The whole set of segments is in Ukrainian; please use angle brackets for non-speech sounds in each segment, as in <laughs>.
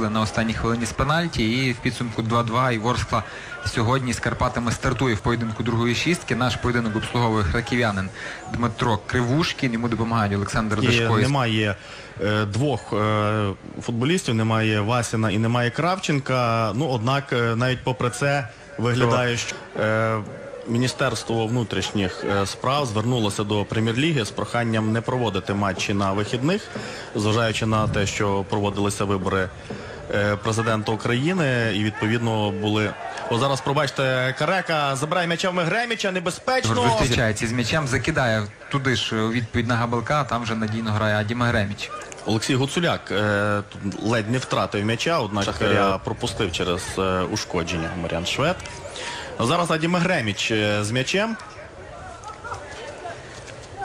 на останній хвилині з пенальті. І в підсумку 2-2 і Ворскла сьогодні з Карпатами стартує в поєдинку другої шістки. Наш поєдинок обслуговує харків'янин Дмитро Кривушкін. Йому допомагають Олександр Дашко. і немає е, двох е, футболістів, немає Васіна і немає Кравченка. Ну, однак, е, навіть попри це виглядає, що е, Міністерство внутрішніх е, справ звернулося до прем'єр-ліги з проханням не проводити матчі на вихідних, зважаючи на те, що проводилися вибори президента України, і відповідно були. О, зараз пробачте, Карека забирає м'яча в Мегреміча, небезпечно. Зустрічається з м'ячем, закидає туди ж у відповідь на Габелка, там вже надійно грає Адіма Греміч. Олексій Гуцуляк е, тут ледь не втратив м'яча, однак Шахаря пропустив через е, ушкодження Маріан Швед. Зараз Адім Греміч е, з м'ячем.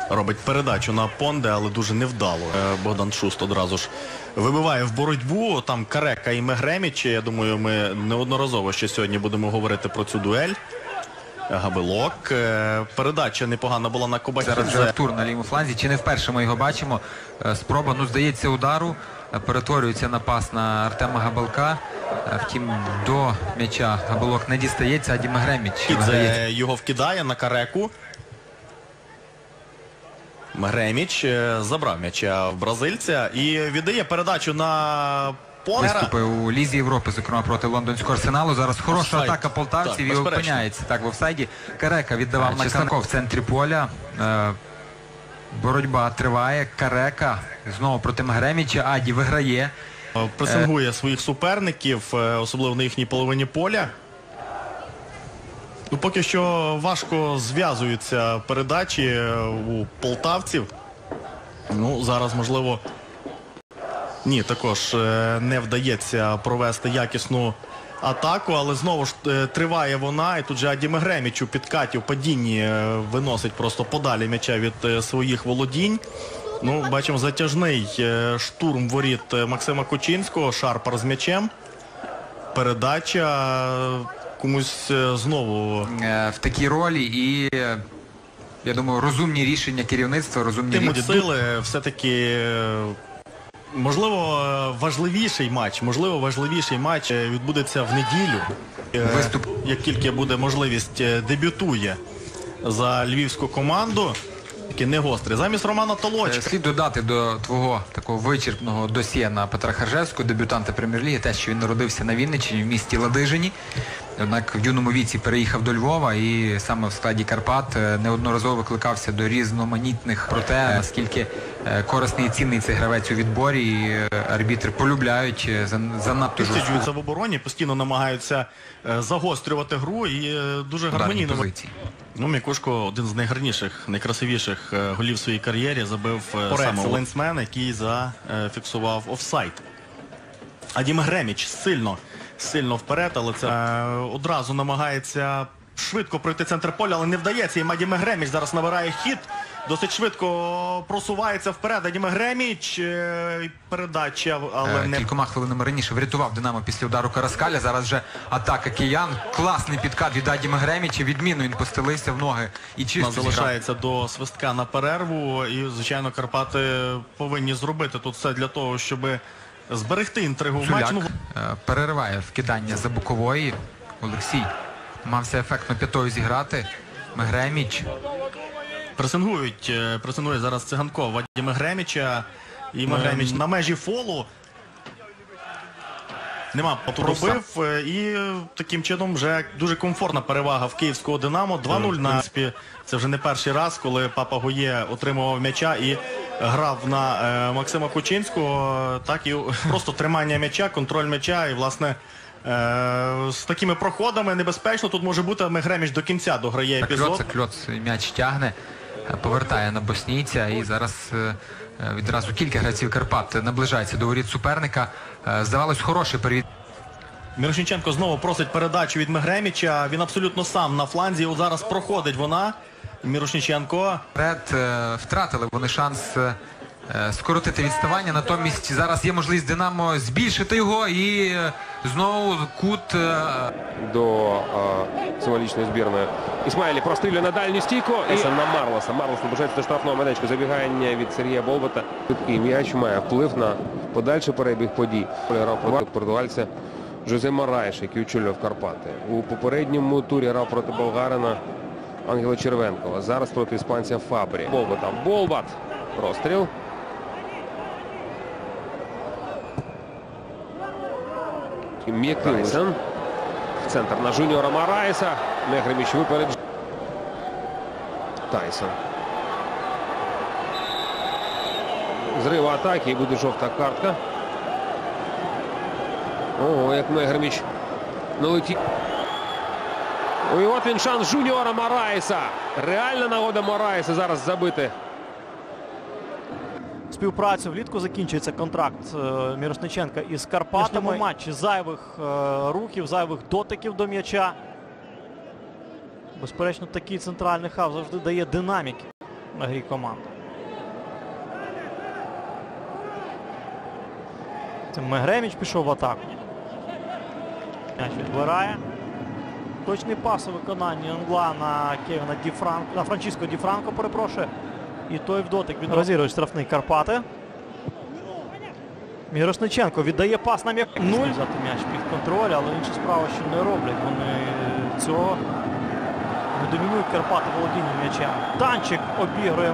Робить передачу на Понде, але дуже невдало. Е, Богдан Шуст одразу ж вибиває в боротьбу. Там Карека і Мегреміч. Я думаю, ми неодноразово ще сьогодні будемо говорити про цю дуель. Габелок. Е, Передача непогана була на Зараз вже Кобахідзе. Артур на лівому фланзі. Чи не вперше ми його бачимо? Е, Спроба, ну здається, удару. Перетворюється на пас на Артема Габалка. Втім, до м'яча Габалок не дістається, а Діма Греміч. Його вкидає на кареку. Греміч е, забрав м'яча в бразильця і віддає передачу на Понера. Виступи у Лізі Європи, зокрема проти лондонського арсеналу. Зараз хороша Офсайд. атака полтавців Так, і безперечно. опиняється так в офсайді. Карека віддавав на Чесноков в центрі поля. Е, Боротьба триває. Карека знову проти Греміча. Аді виграє. Е, Пресингує своїх суперників, е, особливо на їхній половині поля. Ну, поки що важко зв'язуються передачі е, у полтавців. Ну, зараз, можливо, ні, також е, не вдається провести якісну атаку, але знову ж е, триває вона. І тут же Адіме Греміч у підкаті, у падінні виносить просто подалі м'яча від своїх володінь. Ну, бачимо затяжний штурм воріт Максима Кучинського, шарпар з м'ячем. Передача комусь е, знову е, в такій ролі і. Я думаю, розумні рішення керівництва, розумні Тимуть люди. сили все-таки. е, Можливо, е, важливіший матч, можливо, важливіший матч відбудеться в неділю. Виступ. Як тільки буде можливість, дебютує за львівську команду. Такий не гострий. Замість Романа Толочка. Слід додати до твого такого вичерпного досьє на Петра Харжевського, дебютанта прем'єр-ліги, те, що він народився на Вінниччині в місті Ладижині. Однак в юному віці переїхав до Львова і саме в складі Карпат е, неодноразово викликався до різноманітних. Проте наскільки е, корисний і цінний цей гравець у відборі, і е, арбітри полюбляють е, зан- занадто жорстко Підсиджуються в обороні, постійно намагаються е, загострювати гру і е, дуже гармонійно. Ну, Мікушко один з найгарніших, найкрасивіших е, голів в своїй кар'єрі забив е, саме ленсмен, який зафіксував офсайд. Адім Греміч сильно, сильно вперед, але це е, одразу намагається швидко пройти центр поля, але не вдається. І Адім Греміч зараз набирає хід. Досить швидко просувається вперед. Адім Греміч. е, Передача, але Е, не Кількома хвилинами раніше врятував Динамо після удару Караскаля. Зараз вже атака киян. Класний підкат від Адіма Греміча. Відмінно він постелився в ноги і чисто зіграв. залишається до свистка на перерву, і звичайно Карпати повинні зробити тут все для того, щоб зберегти інтригу в матчі. Е, перериває вкидання за бокової. Олексій мався ефектно п'ятою зіграти. Мегреміч. пресингують, е, пресингує зараз циганков Вадима Греміча. І Греміч на межі фолу. Нема пробив е, і таким чином вже дуже комфортна перевага в київського Динамо. 2-0 на принципі, це вже не перший раз, коли папа Гоє отримував м'яча і грав на е, Максима Кучинського. Так і <laughs> просто тримання м'яча, контроль м'яча і власне. е, З такими проходами небезпечно тут може бути Мегреміч до кінця дограє епізод. Кльоц, кльоц м'яч тягне, повертає на боснійця і зараз е, відразу кілька гравців Карпат наближається до воріт суперника. Здавалось, хороший перевід. Мірошниченко знову просить передачу від Мегреміча. Він абсолютно сам на фланзі. Зараз проходить вона. Мірошниченко. Вперед е, втратили вони шанс е, скоротити відставання. Натомість зараз є можливість Динамо збільшити його і е, знову кут. до символічної збірної. Ісмаїлі прострілює на дальню стійку. І на Марлоса. Марлос наближається до штрафного медичку. Забігання від Сергія Болбата. І м'яч має вплив на подальший перебіг подій. Грав проти португальця Жозе Марайш, який очолював Карпати. У попередньому турі грав проти болгарина Ангела Червенкова. Зараз проти іспанця Фабрі. Болбата. Болбат. Простріл. М'якилсен. В центр на Жуніора Марайса. Негриміч випереджує. Тайсон. Зрив атаки і буде жовта картка. Ого, як Мегриміч налетів. І от він шанс Жуніора Марайса. Реальна нагода Марайса зараз забити. співпрацю. Влітку закінчується контракт е, Мірошниченка із Карпатами. В матчі зайвих е, рухів, зайвих дотиків до м'яча. Безперечно, такий центральний хав завжди дає динаміки на грі команди. Це Мегреміч пішов в атаку. М'яч відбирає. Точний пас у виконанні Англа на Кевіна Ді Франко, на Франчіско Ді Франко, перепрошую. І той в дотик від розігрує штрафний Карпати. Мірошниченко віддає пас на м'як. Нуль. Взяти м'яч під контроль, але інша справа, що не роблять. Вони цього не домінують Карпати володінням м'ячем. Танчик обігрує.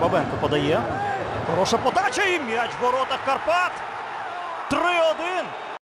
Бабенко подає. Хороша подача і м'яч в воротах Карпат. 3-1.